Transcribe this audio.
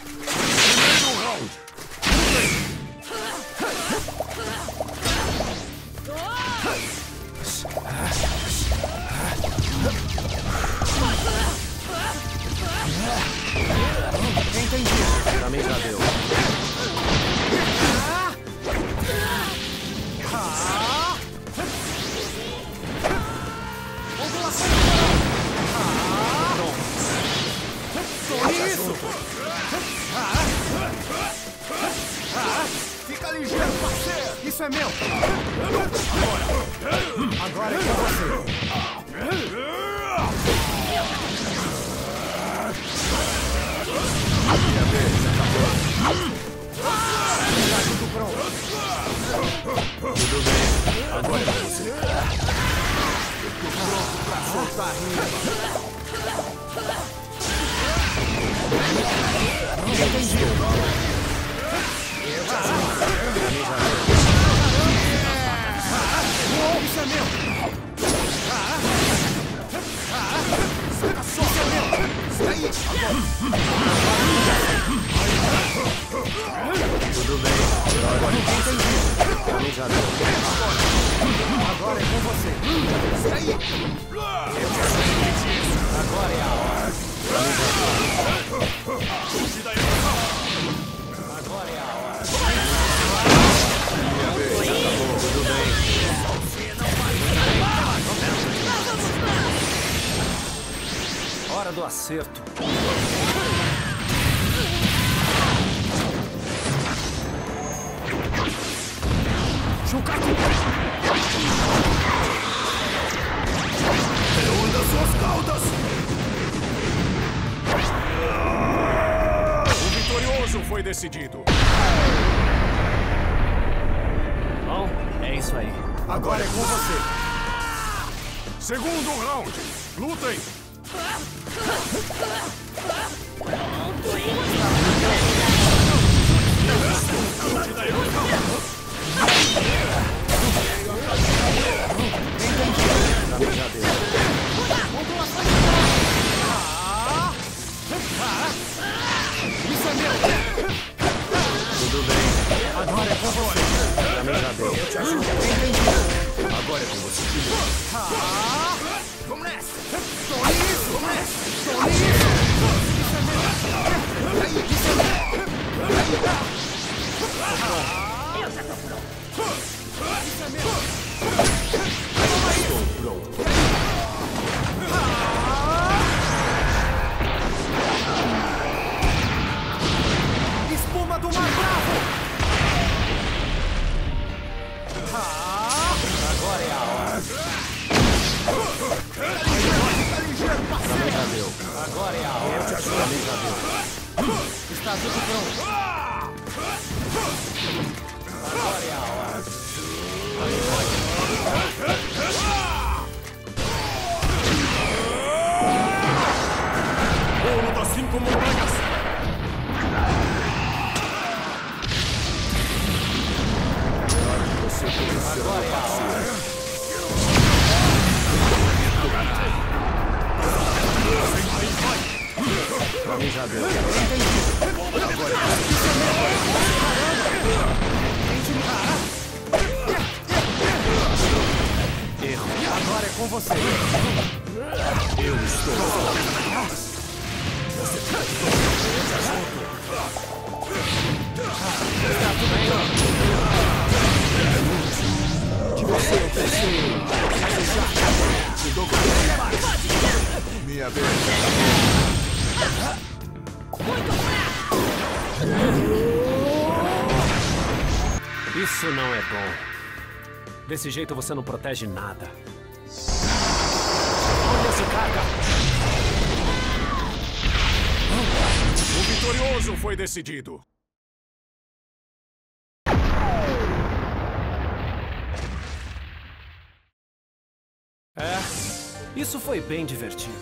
Final round! isso! Fica ligeiro, parceiro! Isso é meu! Agora! Agora é pra você! Minha vez, acabou! tudo pronto! Tudo bem, agora é você! Eu pronto tá pra soltar rima! Agora é com você! Agora é a hora! Agora é a hora! Minha vez, acabou. Tudo bem. Hora do acerto! Foi decidido. Bom, é isso aí. Agora é com você! Segundo round. Lutem. Agora é com você. Vamos nessa! Tome isso! Vamos nessa! Agora é a hora! Eu te ajudo! Está tudo pronto! Agora é a hora! Ouro das cinco montanhas. Agora é a hora! Planejador. Erro. Agora é com você! Eu estou. De você eu preciso. Te dou Minha vez. Isso não é bom. Desse jeito você não protege nada. Olha se carga! O vitorioso foi decidido. É, isso foi bem divertido.